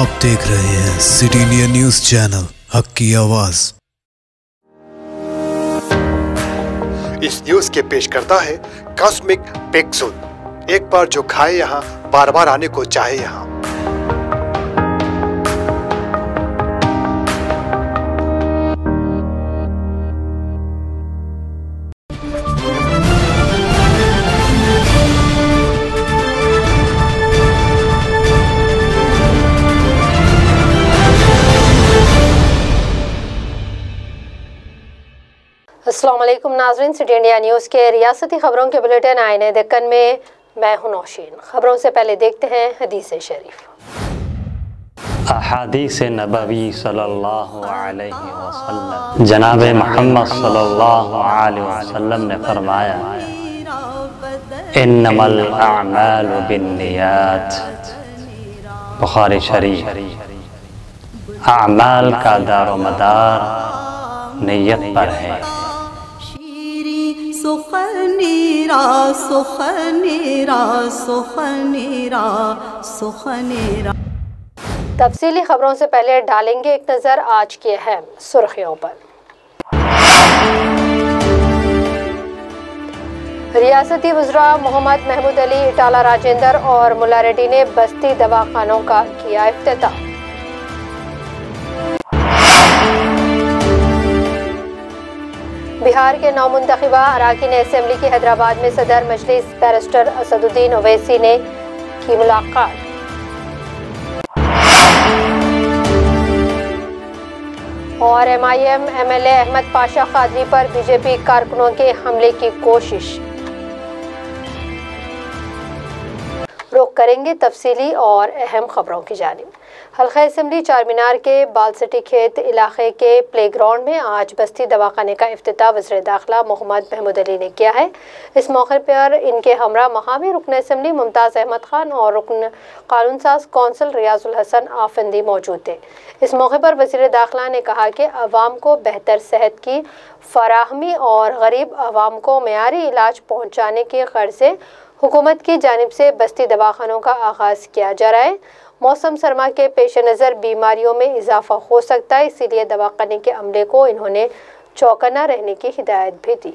आप देख रहे हैं सिटी इंडिया न्यूज़ चैनल, हक की आवाज़। इस न्यूज़ के पेश करता है कॉस्मिक पेक्सुल एक बार जो खाए यहाँ, बार बार आने को चाहे यहाँ। असलम नाजरीन, सिटी इंडिया न्यूज़ के रियासती खबरों के बुलेटिन आईने दक्कन में। मैं हूँ नौशीन। खबरों से पहले देखते हैं हदीस शरीफ। जनाब मोहम्मद ने फरमाया बुखारी शरीफ, अमाल का नीयत पर है। सुखनेरा सुखनेरा सुखनेरा सुखनेरा। तफसीली खबरों से पहले डालेंगे एक नज़र आज की अहम सुर्खियों पर। रियासती वजरा मोहम्मद महमूद अली, इटाला राजेंद्र और मुला रेड्डी ने बस्ती दवाखानों का किया अफ्त बिहार के नौ मुंतखबा अरकान असम्बली की हैदराबाद में सदर मजलिस बैरिस्टर असदुद्दीन ओवैसी ने की मुलाकात। और M I M M L A Ahmed Pasha Quadri पर बीजेपी कारकुनों के हमले की कोशिश। रुख करेंगे तफसीली और अहम खबरों की जानब। हल्का असम्बली चार मीनार के बाल सिटी खेत इलाके के प्ले ग्राउंड में आज बस्ती दवाखाने का अफ्ताह वजर दाखिला मोहम्मद महमूद अली ने किया है। इस मौके पर इनके हमरा मकामी रुकन इसम्बली मुमताज़ अहमद खान और रुकन कानून साज कौंसल रियाजुल हसन आफंदी मौजूद थे। इस मौके पर वज़ीर दाखिला ने कहा कि आवाम को बेहतर सेहत की फराहमी और गरीब आवाम को मैारी इलाज पहुँचाने की गर्ज से हुकूमत की जानब से बस्ती दवाखानों का आगाज़ किया जा रहा है। मौसम सरमा के पेश नज़र बीमारियों में इजाफा हो सकता है, इसीलिए दवाखाने के अमले को इन्होंने चौकना रहने की हिदायत भी दी।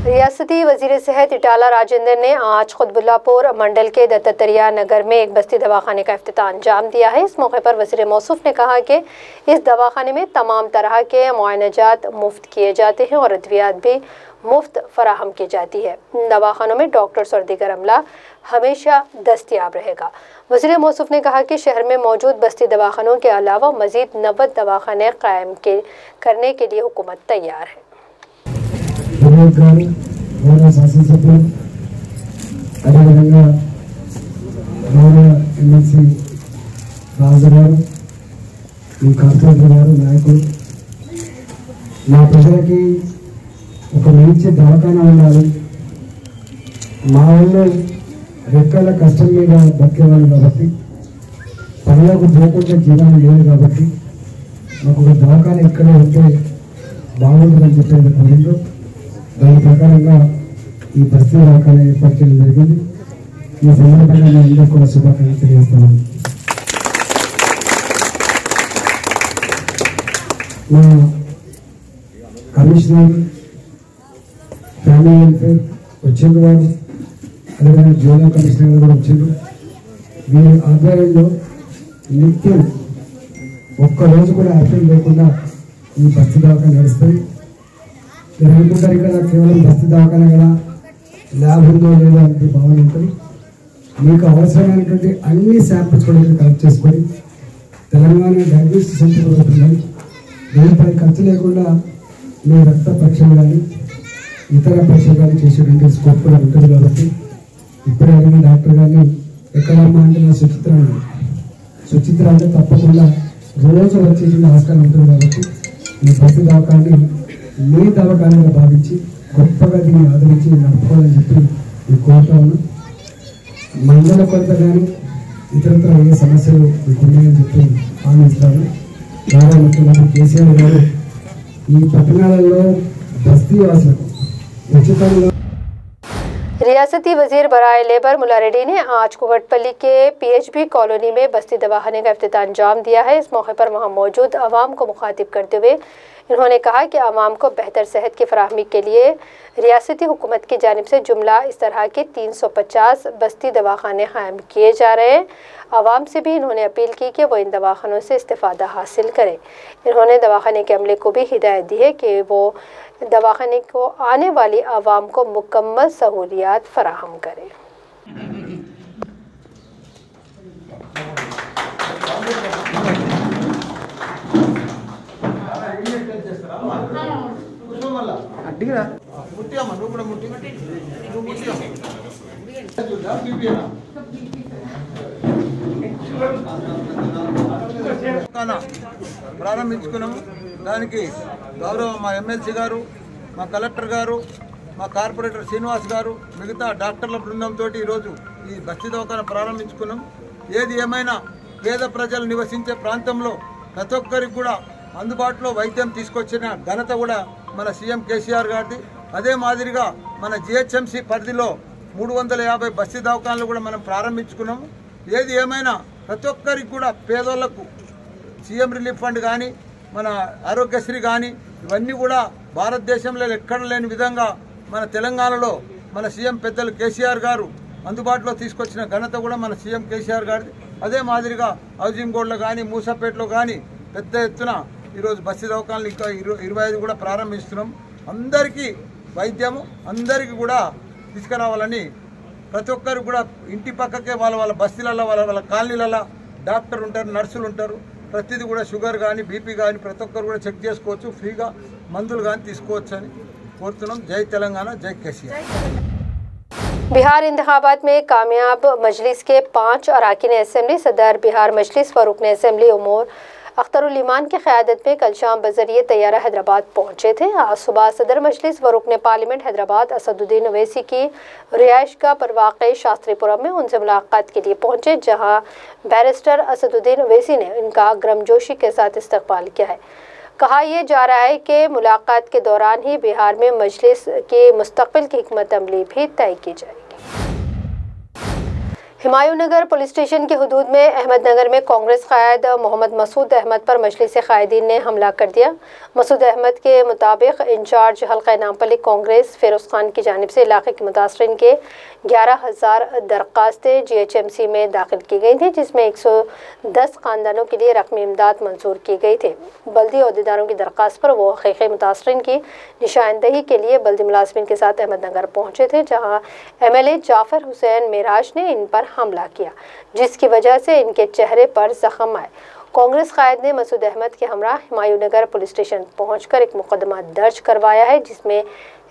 रियासती वज़ीर सेहत इटाला राजेंद्र ने आज खुतबुल्लापुर मंडल के दत्तरिया नगर में एक बस्ती दवाखाने का अफ्ताह अंजाम दिया है। इस मौके पर वज़ीर मौसूफ ने कहा कि इस दवाखाने में तमाम तरह के मुआनजात मुफ़्त किए जाते हैं और अद्वियात भी मुफ़्त फराहम की जाती है। दवाखानों में डॉक्टर्स और दीगर अमला हमेशा दस्तियाब रहेगा। वज़ीर मौसफ ने कहा कि शहर में मौजूद बस्ती दवाखानों के अलावा मजीद नब्बे दवाखाने कायम के करने के लिए हुकूमत तैयार है। వినోద్ గారు గౌరవ శాసనసభ్యులు అదేవిధంగా గౌరవ ఎమ్మెల్సీ రాజు గారు ఈ కార్పొరేటర్ గారు నాయకులు. మా ప్రజలకి ఒక మంచి దవాఖానా ఉండాలి. మా వాళ్ళు రెక్కల కష్టం మీద బతికేవాళ్ళు కాబట్టి పనులకు పోకుండా జీవనం లేదు కాబట్టి మాకు ఒక దవాఖాన ఎక్కడ ఉంటే బాగుంటుందని చెప్పేది పనులు దాని ప్రకారంగా ఈ బస్తీ దవాఖానా ఏర్పాటు చేయడం జరిగింది. ఈ సందర్భంగా నేను అందరూ కూడా శుభాకాంక్షలు తెలియజేస్తున్నాను. మా కమిషనర్ ఫ్యామిలీ వెల్ఫేర్ వచ్చిండ్రు వారు అదేవిధంగా జోనల్ కమిషనర్ కూడా వచ్చిండ్రు. వీరి ఆధ్వర్యంలో నిత్యం ఒక్కరోజు కూడా యాక్సిడెంట్ లేకుండా ఈ బస్సు దవాఖాన నడుస్తుంది. మీరు ఇక్కడ కేవలం బస్సు దవాఖాన కదా. ల్యాబ్ ఉందో లేదో అనేది భావన ఉంటుంది మీకు అవసరమైనటువంటి అన్ని శాంపిల్స్ కూడా ఇక్కడ కలెక్ట్ చేసుకొని తెలంగాణ డయాగ్నోస్టిక్ సెంటర్ ఒకటి ఉన్నది దీనిపై ఖర్చు లేకుండా మీ రక్త పరీక్షలు కానీ ఇతర పరీక్షలు కానీ చేసేటువంటి స్కోప్ కూడా ఉంటుంది కాబట్టి ఇప్పుడే అడిగిన డాక్టర్ కానీ ఎక్కడమ్మా అంటే నా సుచిత్ర సుచిత్ర అంటే తప్పకుండా రోజు వచ్చేటువంటి ఆస్కారం ఉంటుంది కాబట్టి మీ బస్సు దాకాన్ని మీ దవాఖానగా భావించి గొప్పగా దీన్ని ఆదరించి నడుపుకోవాలని చెప్పి నేను కోరుతా ఉన్నాను మండల కొరత కానీ ఇతరత్ర ఏ సమస్యలు మీకు ఉన్నాయని చెప్పి ఆనందిస్తాను. గౌరవ ముఖ్యమంత్రి కేసీఆర్ గారు ఈ పట్టణాలలో బస్తీవాసులకు ఉచితంగా रियासती वज़ीर बरए लेबर मुला ने आज कुगटपल्ली के पीएचबी कॉलोनी में बस्ती दवाखाने का अफ्ताह अंजाम दिया है। इस मौके पर वहाँ मौजूद आवाम को मुखातिब करते हुए इन्होंने कहा कि आवाम को बेहतर सेहत की फरहमी के लिए रियासती हुकूमत की जानब से जुमला इस तरह के 350 बस्ती दवाखाने कायम किए जा रहे हैं। आवाम से भी इन्होंने अपील की कि वो इन दवाखानों से इस्तेफ़ादा हासिल करें। इन्होंने दवाखाने के अमले को भी हिदायत दी है कि वो दवाखाने को आने वाली आवाम को मुकम्मल सहूलियात फराहम करें। దుకాణ ప్రారంభించుకున్నాము. దానికి గౌరవ మా ఎమ్మెల్సీ గారు మా కలెక్టర్ గారు మా కార్పొరేటర్ శ్రీనివాస్ గారు మిగతా డాక్టర్ల బృందంతో ఈరోజు ఈ బస్తీ దవాఖాన ప్రారంభించుకున్నాం. ఏది ఏమైనా పేద ప్రజలు నివసించే ప్రాంతంలో ప్రతి ఒక్కరికి కూడా అందుబాటులో వైద్యం తీసుకొచ్చిన ఘనత కూడా మన సీఎం కేసీఆర్ గారిది. అదే మాదిరిగా మన జిహెచ్ఎంసీ పరిధిలో మూడు వందల యాభై బస్తీ దవాఖానలు కూడా మనం ప్రారంభించుకున్నాము. ఏది ఏమైనా ప్రతి ఒక్కరికి కూడా పేదోళ్ళకు సీఎం రిలీఫ్ ఫండ్ కానీ మన ఆరోగ్యశ్రీ కానీ ఇవన్నీ కూడా భారతదేశంలో ఎక్కడ లేని విధంగా మన తెలంగాణలో మన సీఎం పెద్దలు కేసీఆర్ గారు అందుబాటులో తీసుకొచ్చిన ఘనత కూడా మన సీఎం కేసీఆర్ గారిది. అదే మాదిరిగా హౌసింగ్ కానీ మూసాపేటలో కానీ పెద్ద ఎత్తున ఈరోజు బస్సు దవాఖానలు ఇంకా ఇరవై ఐదు కూడా ప్రారంభిస్తున్నాం. అందరికీ వైద్యము అందరికీ కూడా తీసుకురావాలని ప్రతి ఒక్కరు కూడా ఇంటి పక్కకే వాళ్ళ వాళ్ళ బస్సులలో వాళ్ళ వాళ్ళ కాలనీలలో డాక్టర్ ఉంటారు నర్సులు ఉంటారు ప్రతిదీ కూడా షుగర్ కానీ బీపీ కానీ ప్రతి ఒక్కరు కూడా చెక్ చేసుకోవచ్చు ఫ్రీగా మందులు కానీ తీసుకోవచ్చు అని కోరుతున్నాం జై తెలంగాణ జై కేసీఆర్ बिहार इंतबात में कामयाब मजलिस के पाँच अरकान असम्बली सदर बिहार मजलिस व रुकन असम्बली उमूर अख्तरुलमान की क़्यादत में कल शाम बजरिए तैयारा हैदराबाद पहुँचे थे। आज सुबह सदर मजलिस व रुकन पार्लियामेंट हैदराबाद, असदुद्दीन अवैसी की रिहाइश का पर वाक़ शास्त्रीपुरम में उनसे मुलाकात के लिए पहुँचे, जहाँ बैरिस्टर असदुद्दीन अवैसी ने इनका गर्मजोशी के साथ इस्तकबाल किया है। कहा यह जा रहा है कि मुलाकात के दौरान ही बिहार में मजलिस के मुस्तबिल की हमत अमली भी तय की जाएगी हिमायू नगर पुलिस स्टेशन की हदूद में अहमदनगर में कांग्रेस कायद मोहम्मद मसूद अहमद पर मजलिस कायदीन ने हमला कर दिया। मसूद अहमद के मुताबिक इंचार्ज हल्का नामपली कांग्रेस, फेरोज खान की जानब से इलाके के मुतासरीन के ग्यारह हज़ार दरख्वास्तें जी एच एम सी में दाखिल की गई थी, जिसमें एक सौ दस ख़ानदानों के लिए रकमी इमदाद मंजूर की गई थी। बल्दी अहदेदारों की दरख्वास्त पर वो हकीकी मुतासरीन की निशानदही के लिए बल्दी मुलाजमिन के साथ अहमदनगर पहुँचे थे, जहाँ M L A Jafar Hussain Meraj ने इन पर हमला किया जिसकी वजह से इनके चेहरे पर जख्म आए कांग्रेस कायद ने मसूद अहमद के हमरा हिमायू नगर पुलिस स्टेशन पहुंचकर एक मुकदमा दर्ज करवाया है जिसमें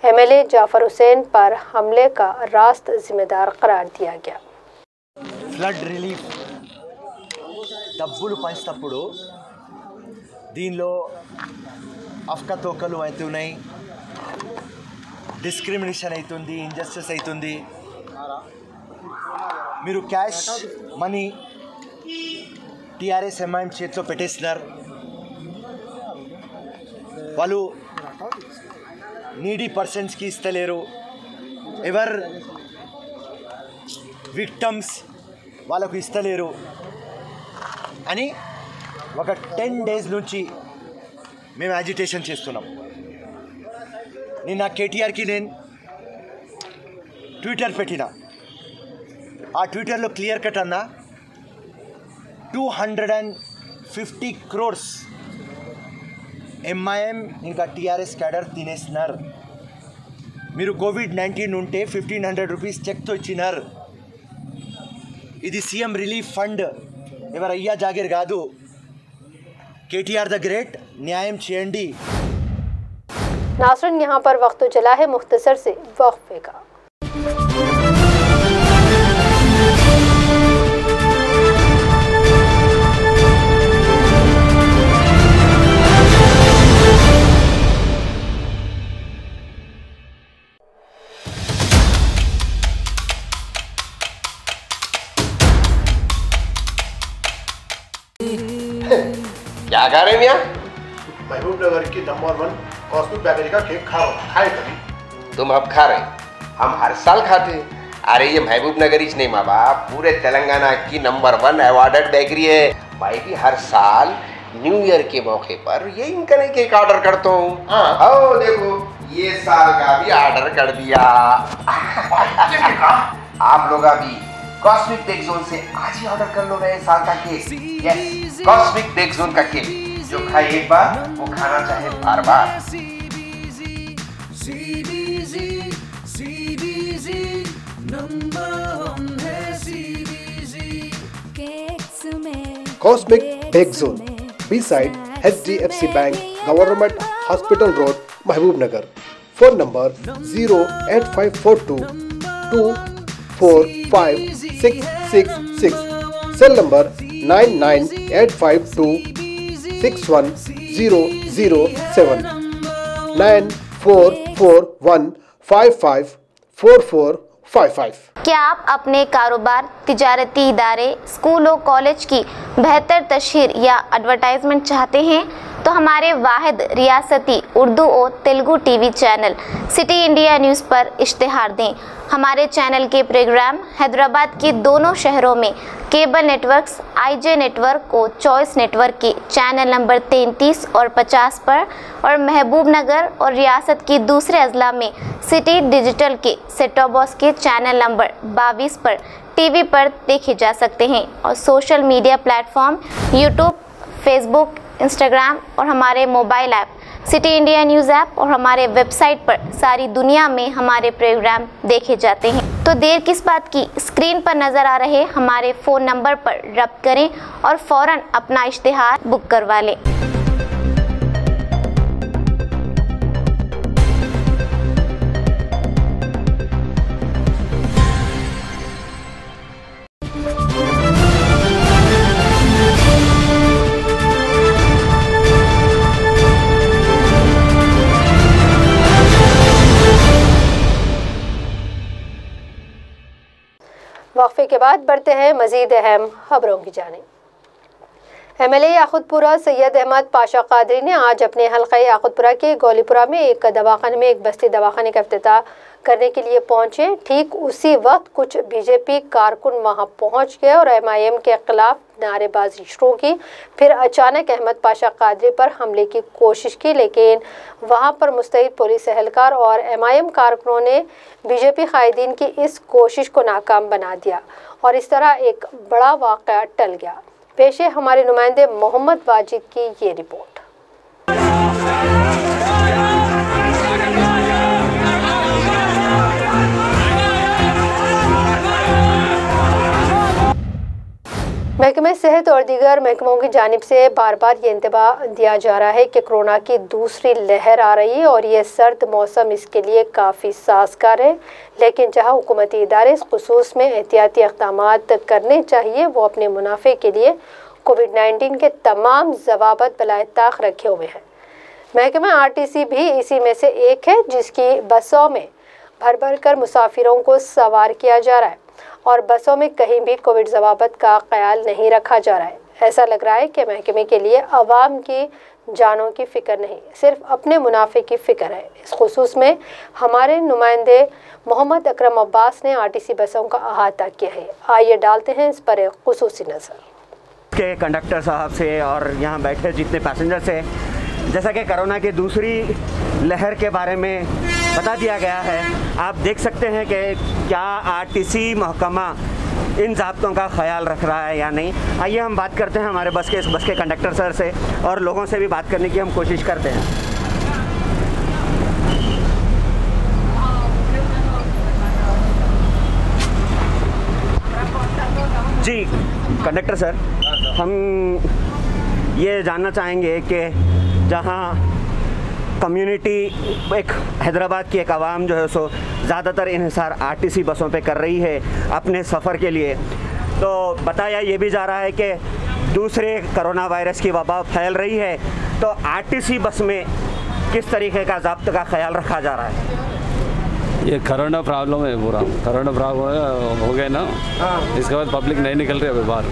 एमएलए जाफर हुसैन पर हमले का रास्त जिम्मेदार करार दिया गया ఫ్లడ్ రిలీఫ్ డబ్బులు పంచినప్పుడు దీనిలో అఫ్కతోకలు అవుతున్నాయి డిస్క్రిమినేషన్ అవుతుంది ఇంజస్టిస్ అవుతుంది మీరు క్యాష్ మనీ టీఆర్ఎస్ ఎంఐఎం చేతిలో పెట్టేస్తున్నారు వాళ్ళు నీడీ పర్సన్స్కి ఇస్తలేరు. ఎవర్ విక్టమ్స్ వాళ్ళకు ఇస్తలేరు. అని ఒక టెన్ డేస్ నుంచి మేము యాజిటేషన్ చేస్తున్నాం. నిన్న కేటీఆర్కి నేను ట్విట్టర్ పెట్టిన. ఆ ట్విట్టర్లో క్లియర్ కట్ అన్నా two hundred and fifty crores MIM ఇంకా టీఆర్ఎస్ క్యాడర్ తినేసినారు మీరు కోవిడ్ నైన్టీన్ ఉంటే ఫిఫ్టీన్ హండ్రెడ్ రూపీస్ చెక్తో ఇచ్చినారు ఇది సీఎం రిలీఫ్ ఫండ్ ఎవరయ్యా జాగీర్ కాదు కేటీఆర్ ద గ్రేట్ న్యాయం చేయండి नासरन यहाँ पर वक्त चला है मुख्तसर से वक्फे का क्या खा रहे मियाँ? महबूब नगर की नंबर वन कॉस्मिक बेकरी का केक खा खाए कभी? तुम अब खा रहे हम हर साल खाते हैं। अरे ये महबूब नगर ही नहीं माँ बाप पूरे तेलंगाना की नंबर वन अवार्डेड बेकरी है। मैं भी हर साल न्यू ईयर के मौके पर ये इनका नहीं केक ऑर्डर करता हूँ। हाँ। देखो ये साल का भी ऑर्डर कर दिया। आप लोग अभी कॉस्मिक बेक जोन से आज ही ऑर्डर कर लो नए साल का cake yes cosmic bake zone का केक जो खाए एक बार वो खाना चाहे बार बार. Cosmic bake zone beside H D F C bank government hospital road Mahbub Nagar phone number zero eight five four two two four cell number nine nine eight five two six one zero zero seven nine four four one five five four four five five क्या आप अपने कारोबार, तिजारती इदारे, school और college की बेहतर तशहर या advertisement चाहते हैं? तो हमारे वाहिद रियासती उर्दू और Telugu TV channel City India News पर इश्तहार दें। हमारे चैनल के प्रोग्राम हैदराबाद के दोनों शहरों में केबल नेटवर्क्स, आईजे नेटवर्क को चॉइस नेटवर्क के चैनल नंबर 33 और 50 पर और महबूब नगर और रियासत के दूसरे अजला में सिटी डिजिटल के सेटॉप बॉक्स के चैनल नंबर 22 पर टीवी पर देखे जा सकते हैं और social media platform YouTube, Facebook Instagram और हमारे mobile app City India News app और हमारे वेबसाइट पर सारी दुनिया में हमारे प्रोग्राम देखे जाते हैं। तो देर किस बात की स्क्रीन पर नज़र आ रहे हमारे फ़ोन नंबर पर रब करें और फ़ौर अपना इश्तहार बुक करवा लें। वक्फे के बाद बढ़ते हैं मजीद अहम खबरों की जाने। M L A Yakutpura Syed Ahmed Pasha Quadri ने आज अपने हल्का याखुदपुरा के गोलीपुरा में एक दवाखाने में एक बस्ती दवाखाने का अफ्ताह करने के लिए पहुँचे। ठीक उसी वक्त कुछ बीजेपी कारकुन वहाँ पहुँच गए और एमआईएम के खिलाफ नारेबाजी शुरू की। फिर अचानक अहमद पाशा कादरी पर हमले की कोशिश की, लेकिन वहाँ पर मुस्तैद पुलिस एहलकार और एमआईएम कारकुनों ने बीजेपी कायदीन की इस कोशिश को नाकाम बना दिया और इस तरह एक बड़ा वाक़ टल गया। पेश हमारे नुमाइंदे मोहम्मद वाजिद की ये रिपोर्ट। महकमे सेहत और दीगर महकमों की जानब से बार बार ये इंतबा दिया जा रहा है कि कोरोना की दूसरी लहर आ रही है और ये सर्द मौसम इसके लिए काफ़ी साजगार है। लेकिन जहाँ हुकूमती इदारे इस खसूस में एहतियाती इकदाम करने चाहिए, वो अपने मुनाफे के लिए कोविड नाइन्टीन के तमाम जवाबत बलाए ताक रखे हुए हैं। महकमा आर टी सी भी इसी में से एक है, जिसकी बसों में भर भर कर मुसाफिरों को सवार किया जा रहा है। और बसों में कहीं भी कोविड जवाबत का ख्याल नहीं रखा जा रहा है। ऐसा लग रहा है कि महकमे के लिए आवाम की जानों की फ़िक्र नहीं, सिर्फ़ अपने मुनाफे की फ़िक्र है। इस खसूस में हमारे नुमाइंदे मोहम्मद अकरम अब्बास ने आरटीसी बसों का अहाता किया है। आइए डालते हैं इस पर एक खसूसी नज़र। के कंडक्टर साहब से और यहाँ बैठे जितने पैसेंजर से जैसा कि कोरोना की दूसरी लहर के बारे में बता दिया गया है। आप देख सकते हैं कि क्या आरटीसी महकमा इन जबतों का ख्याल रख रहा है या नहीं। आइए हम बात करते हैं हमारे बस के इस बस के कंडक्टर सर से और लोगों से भी बात करने की हम कोशिश करते हैं। जी कंडक्टर सर हम ये जानना चाहेंगे कि जहाँ कम्युनिटी एक हैदराबाद की एक आवाम जो है सो ज़्यादातर इन्हिसार आरटीसी बसों पे कर रही है अपने सफ़र के लिए। तो बताया ये भी जा रहा है कि दूसरे करोना वायरस की वबा फैल रही है तो आरटीसी बस में किस तरीके का जब्त का ख्याल रखा जा रहा है? ये करोना प्रॉब्लम है पूरा। करोना प्रॉब्लम हो गया ना? इसके बाद पब्लिक नहीं निकल रही अभी बाहर।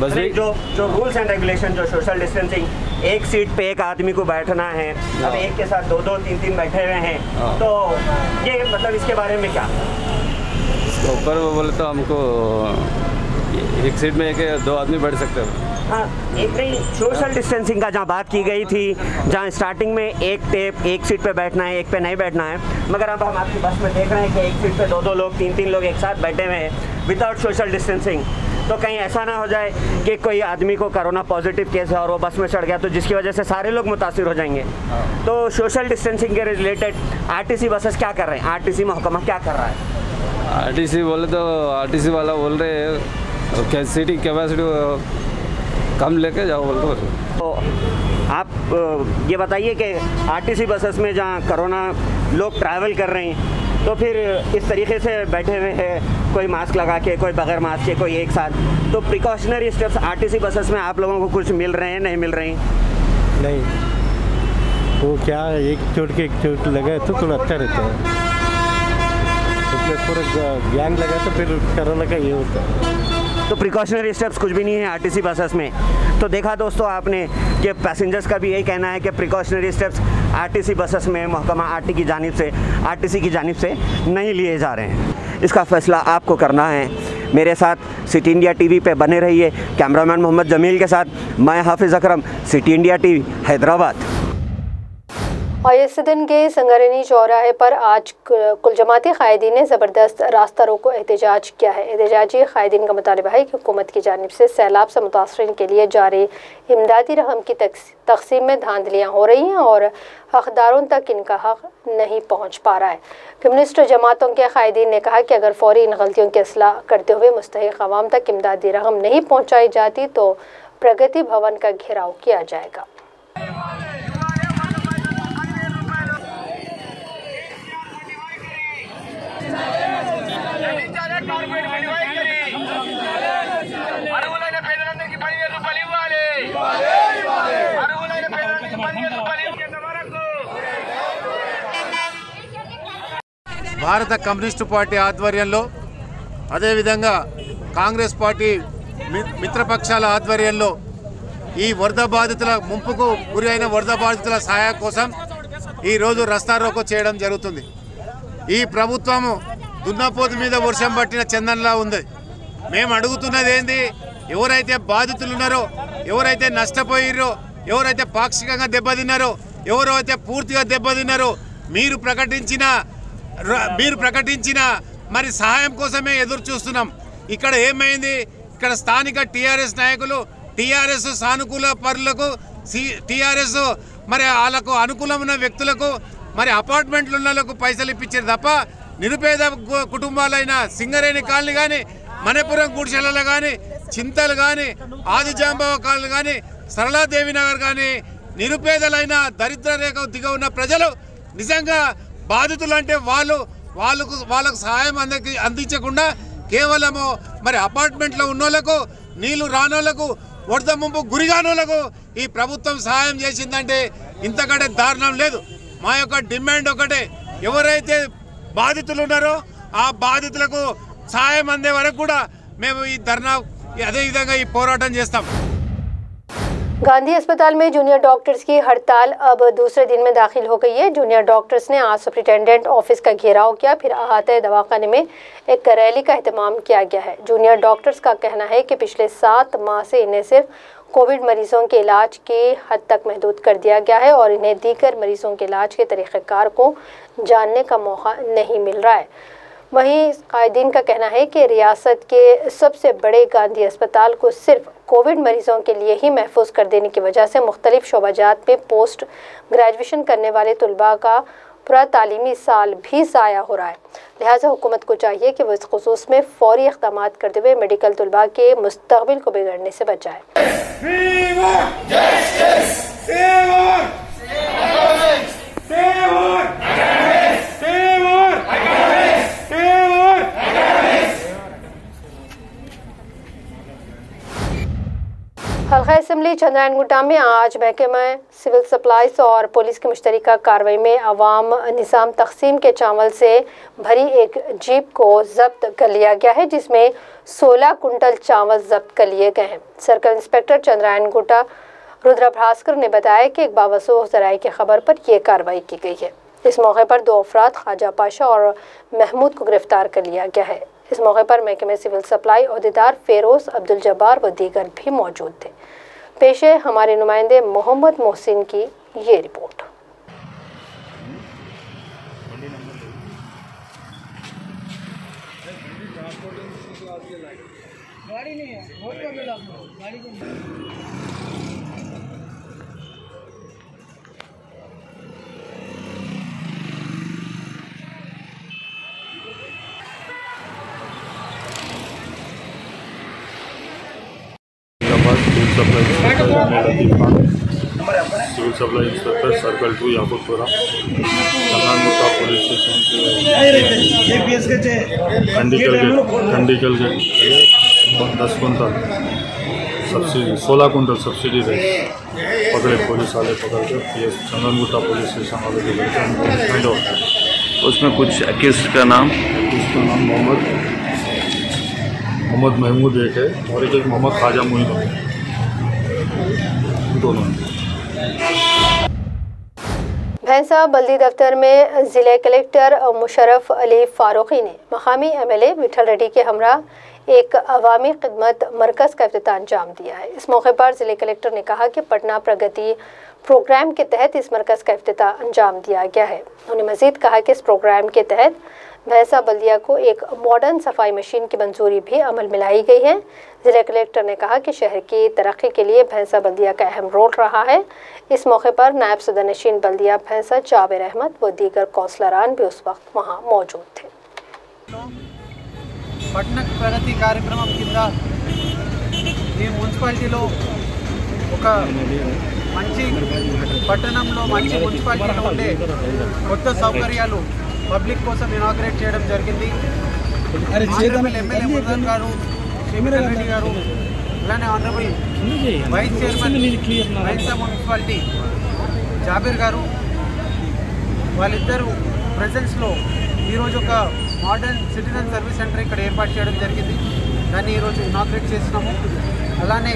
बस अरे जो जो रूल्स एंड रेगुलेशन जो सोशल डिस्टेंसिंग एक सीट पे एक आदमी को बैठना है। अब एक के साथ दो दो तीन तीन बैठे हुए हैं। हाँ। तो ये मतलब इसके बारे में क्या? ऊपर वो बोले तो हमको एक सीट में एक दो आदमी बैठ सकते हैं। हाँ एक नहीं सोशल डिस्टेंसिंग का जहाँ बात की गई थी जहाँ स्टार्टिंग में एक टेप एक सीट पे बैठना है एक पे नहीं बैठना है। मगर अब हम आपकी बस में देख रहे हैं कि एक सीट पे दो दो लोग तीन तीन लोग एक साथ बैठे हुए हैं विदाउट सोशल डिस्टेंसिंग तो कहीं ऐसा ना हो जाए कि कोई आदमी को कोरोना पॉजिटिव केस है और वो बस में चढ़ गया तो जिसकी वजह से सारे लोग मुतासर हो जाएँगे। तो सोशल डिस्टेंसिंग के रिलेटेड आरटीसी बसेस क्या कर रहे हैं? आरटीसी महकमा क्या कर रहा है? आरटीसी बोले तो आरटीसी वाला बोल रहे हैं सीटिंग कैपेसिटी कम लेके जाओ बोल रहे तो आप ये बताइए कि आरटीसी बसेस में जहाँ कोरोना लोग ट्रैवल कर रहे हैं तो फिर इस तरीके से बैठे हुए हैं कोई मास्क लगा के कोई बगैर मास्क के कोई एक साथ। तो प्रिकॉशनरी स्टेप्स आरटीसी बसेस में आप लोगों को कुछ मिल रहे हैं नहीं मिल रहे हैं? नहीं। वो क्या एक चोट के एक चोट लगा तो थोड़ा अच्छा रहता है। पूरा गैंग लगा तो फिर कोरोना का ये होता है। तो प्रिकॉशनरी स्टेप्स कुछ भी नहीं है आरटीसी बसेस में। तो देखा दोस्तों आपने कि पैसेंजर्स का भी यही कहना है कि प्रिकॉशनरी स्टेप्स आरटीसी बसेस में महकमा आरटी की जानब से, आरटीसी की जानब से नहीं लिए जा रहे हैं। इसका फैसला आपको करना है। मेरे साथ सिटी इंडिया टीवी पे बने रहिए। कैमरामैन मोहम्मद जमील के साथ मैं Hafiz Akram, City India TV, Hyderabad. दिन के संगरनी चौराहे पर आज कुल जमाती कायदीन ने ज़बरदस्त रास्ता रोको एहतजाज किया है। एहतजाजी कायदीन का मुतालबा है कि हुकूमत की जानब से सैलाब से मुतासरीन के लिए जारी इमदादी रकम की तकसीम में धांधलियाँ हो रही हैं और हकदारों तक इनका हक नहीं पहुँच पा रहा है। कम्युनिस्ट जमातों के कायदीन ने कहा कि अगर फौरी इन गलतियों की असलाह करते हुए मुस्तक अवाम तक इमदादी रकम नहीं पहुँचाई जाती तो प्रगति भवन का घेराव किया जाएगा। భారత కమ్యూనిస్టు పార్టీ ఆధ్వర్యంలో అదేవిధంగా కాంగ్రెస్ పార్టీ మి- మిత్రపక్షాల ఆధ్వర్యంలో ఈ వరద బాధితుల ముంపుకు గురి అయిన వరద బాధితుల సహాయం కోసం ఈరోజు రస్తా రోకో చేయడం జరుగుతుంది. ఈ ప్రభుత్వము దున్నపోతు మీద వర్షం పట్టిన చందన్లా ఉంది. మేము అడుగుతున్నది ఏంది? ఎవరైతే బాధితులు ఉన్నారో ఎవరైతే నష్టపోయిర్రో ఎవరైతే పాక్షికంగా దెబ్బతిన్నారో ఎవరైతే పూర్తిగా దెబ్బతిన్నారో మీరు ప్రకటించిన మీరు ప్రకటించిన మరి సహాయం కోసమే ఎదురు చూస్తున్నాం. ఇక్కడ ఏమైంది? ఇక్కడ స్థానిక టీఆర్ఎస్ నాయకులు టీఆర్ఎస్ సానుకూల పరులకు టీఆర్ఎస్ మరి వాళ్ళకు అనుకూలమైన వ్యక్తులకు మరి అపార్ట్మెంట్లు ఉన్న వాళ్ళకు పైసలు ఇప్పించారు తప్ప నిరుపేద కుటుంబాలైన సింగరేణి కాలనీ కానీ మణిపురం గుడిసెలలో కానీ చింతలు కానీ ఆదిజాంబవ కాలనీ కానీ సరళాదేవి నగర్ కానీ నిరుపేదలైన దరిద్ర రేఖ దిగ ఉన్న ప్రజలు నిజంగా బాధితులు అంటే వాళ్ళు వాళ్ళకు వాళ్ళకు సహాయం అందకి అందించకుండా కేవలము మరి అపార్ట్మెంట్లో ఉన్నోళ్ళకు నీళ్ళు రానోళ్ళకు వరద ముంపు గురిగానోళ్ళకు ఈ ప్రభుత్వం సహాయం చేసిందంటే ఇంతకంటే దారుణం లేదు. మా యొక్క డిమాండ్ ఒకటే. ఎవరైతే బాధితులు ఉన్నారో ఆ బాధితులకు సహాయం అందే వరకు కూడా మేము ఈ ధర్నా అదే విధంగా ఈ పోరాటం చేస్తాం. गांधी अस्पताल में जूनियर डॉक्टर्स की हड़ताल अब दूसरे दिन में दाखिल हो गई है। जूनियर डॉक्टर्स ने आज सुप्रिंटेंडेंट ऑफ़िस का घेराव किया, फिर अहाते दवाखाने में एक रैली का अहतमाम किया गया है। जूनियर डॉक्टर्स का कहना है कि पिछले सात माह से इन्हें सिर्फ़ कोविड मरीजों के इलाज के हद तक महदूद कर दिया गया है और इन्हें दीगर मरीजों के इलाज के तरीक़ेकार को जानने का मौका नहीं मिल रहा है। वहीं कायदीन का कहना है कि रियासत के सबसे बड़े गांधी अस्पताल को सिर्फ़ कोविड मरीजों के लिए ही महफूज कर देने की वजह से मुख्तलिफ़ शोबाजात में पोस्ट ग्रेजुएशन करने वाले तलबा का पूरा तालीमी साल भी ज़ाया हो रहा है। लिहाजा हुकूमत को चाहिए कि वह इस खसूस में फौरी इकदाम करते हुए मेडिकल तलबा के मुस्तबिल को बिगड़ने से बचाए। हल्का असम्बली चंद्रायनगुटा में आज महकमा सिविल सप्लाईज और पुलिस की मुश्तरका कार्रवाई में अवाम निज़ाम तकसीम के चावल से भरी एक जीप को जब्त कर लिया गया है, जिसमें 16 कुंटल चावल जब्त कर लिए गए हैं। सर्कल इंस्पेक्टर चंद्रायनगुटा रुद्र भास्कर ने बताया कि एक बावसूख जराये की खबर पर यह कार्रवाई की गई है। इस मौके पर दो अफराद, ख्वाजा पाशा और महमूद को गिरफ़्तार कर लिया गया है। इस मौके पर महकमे सिविल सप्लाई अहदेदार फेरोज अब्दुल जब्बार व दीगर भी मौजूद थे। पेश है हमारे नुमाइंदे मोहम्मद मोहसिन की ये रिपोर्ट। गाड़ी नहीं है बहुत कम मिला गाड़ी को civil supply inspector Latif Khan civil supply inspector circle two Yakutpura चंदनमुक्ता police station के खंडिकल के खंडिकल के दस कुंटल सब्सिडी सोलह कुंटल सब्सिडी रेट पकड़े पुलिस वाले पकड़ के ये चंदनगुट्टा पुलिस स्टेशन वाले को हैंड ओवर उसमें कुछ किस का नाम? उसका नाम मोहम्मद मोहम्मद महमूद एक है और एक मोहम्मद ख्वाजा मोइन दोनों भैंसा बल्दी दफ्तर में ज़िले कलेक्टर मुशरफ अली फारूकी ने मकामी M L A Vithal Reddy के हमरा एक अवामी खिदमत मरकज़ का अफ्ताह अंजाम दिया है। इस मौके पर ज़िले कलेक्टर ने कहा कि पटना प्रगति प्रोग्राम के तहत इस मरकज़ का अफ्ताह अंजाम दिया गया है। उन्होंने मजीद कहा कि इस प्रोग्राम के तहत भैंसा बल्दिया को एक मॉडर्न सफाई मशीन की मंजूरी भी अमल में लाई गई है ज़िला कलेक्टर ने कहा कि शहर की तरक्की के लिए भैंसा बल्दिया का अहम रोल रहा है इस मौके पर नायब सदर नशीन बल्दिया भैंसा जाबिर अहमद व दीगर कौंसलरान भी उस वक्त वहाँ मौजूद थे పట్టణ ప్రగతి కార్యక్రమం కింద ఈ మున్సిపాలిటీలో ఒక మంచి పట్టణంలో మంచి మున్సిపాలిటీలో ఉండే కొత్త సౌకర్యాలు పబ్లిక్ కోసం ఇనాగ్రేట్ చేయడం జరిగింది. ఎమ్మెల్యే మురళన్ గారు రెడ్డి గారు అలానే ఆనరబుల్ వైస్ చైర్మన్ వైసా మున్సిపాలిటీ జాబీర్ గారు వాళ్ళిద్దరూ ప్రజెన్స్లో ఈరోజు ఒక మోడర్న్ సిటిజన్ సర్వీస్ సెంటర్ ఇక్కడ ఏర్పాటు చేయడం జరిగింది. దాన్ని ఈరోజు ఇనాగ్రేట్ చేసినాము అలానే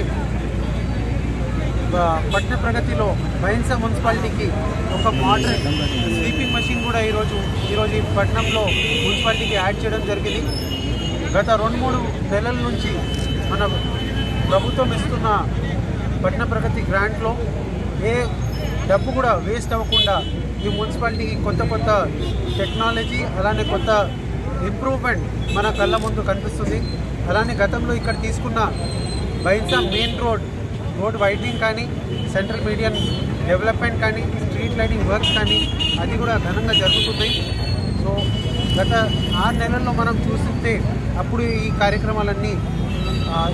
పట్టణ ప్రగతిలో బైన్సా మున్సిపాలిటీకి ఒక మోడర్న్ స్వీపింగ్ మెషిన్ కూడా ఈరోజు ఈరోజు ఈ పట్టణంలో మున్సిపాలిటీకి యాడ్ చేయడం జరిగింది. గత రెండు మూడు నెలల నుంచి మన ప్రభుత్వం ఇస్తున్న పట్టణ ప్రగతి గ్రాంట్లో ఏ డబ్బు కూడా వేస్ట్ అవ్వకుండా ఈ మున్సిపాలిటీకి కొత్త కొత్త టెక్నాలజీ అలానే కొత్త ఇంప్రూవ్మెంట్ మన కళ్ళ ముందు కనిపిస్తుంది. అలానే గతంలో ఇక్కడ తీసుకున్న Bhainsa main road road widening కానీ సెంట్రల్ మీడియన్ డెవలప్మెంట్ కానీ స్ట్రీట్ లైటింగ్ వర్క్స్ కానీ అది కూడా ఘనంగా జరుగుతున్నాయి. సో గత ఆరు నెలల్లో మనం చూసితే అప్పుడు ఈ కార్యక్రమాలన్నీ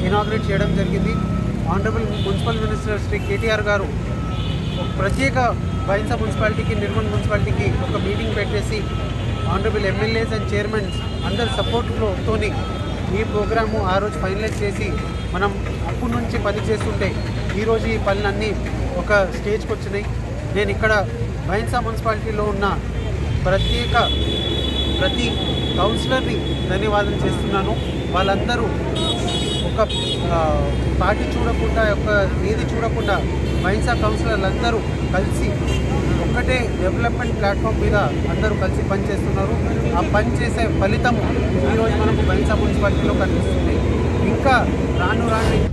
ఇనాగ్రేట్ చేయడం జరిగింది. Honourable municipal minister Shri KTR garu ఒక ప్రత్యేక బైన్స మున్సిపాలిటీకి నిర్మల్ మున్సిపాలిటీకి ఒక మీటింగ్ పెట్టేసి ఆనరబుల్ ఎమ్మెల్యేస్ అండ్ చైర్మన్స్ అందరి సపోర్ట్తోని ఈ ప్రోగ్రాము ఆ రోజు ఫైనలైజ్ చేసి మనం అప్పటి నుంచి పని చేస్తుంటే ఈరోజు ఈ పనులన్నీ ఒక స్టేజ్కి వచ్చినాయి. నేను ఇక్కడ బైన్సా మున్సిపాలిటీలో ఉన్న ప్రత్యేక ప్రతి కౌన్సిలర్ని ధన్యవాదం చేస్తున్నాను. వాళ్ళందరూ ఒక పార్టీ చూడకుండా ఒక ఏది చూడకుండా మహిళా కౌన్సిలర్లు అందరూ కలిసి ఒక్కటే డెవలప్మెంట్ ప్లాట్ఫామ్ మీద అందరూ కలిసి పనిచేస్తున్నారు. ఆ పని చేసే ఫలితం ఈరోజు మనకు మహిళా మున్సిపాలిటీలో కనిపిస్తుంది. ఇంకా రాను రాను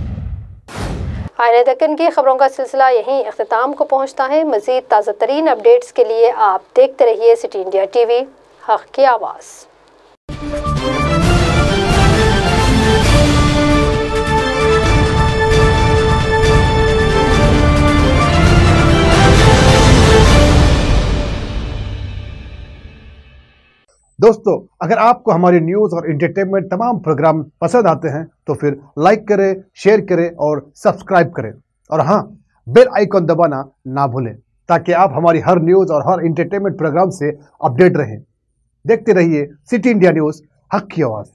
आयन दक्कन की खबरों का सिलसिला यहीं अख्ताम को पहुँचता है। मज़ीद ताज़ा तरीन अपडेट्स के लिए आप देखते रहिए सिटी इंडिया टी वी हक की आवाज़। दोस्तों, अगर आपको हमारी न्यूज़ और इंटरटेनमेंट तमाम प्रोग्राम पसंद आते हैं तो फिर लाइक करें शेयर करें और सब्सक्राइब करें। और हाँ बेल आइकॉन दबाना ना भूलें, ताकि आप हमारी हर न्यूज़ और हर इंटरटेनमेंट प्रोग्राम से अपडेट रहें। देखते रहिए सिटी इंडिया न्यूज़ हक की आवाज़।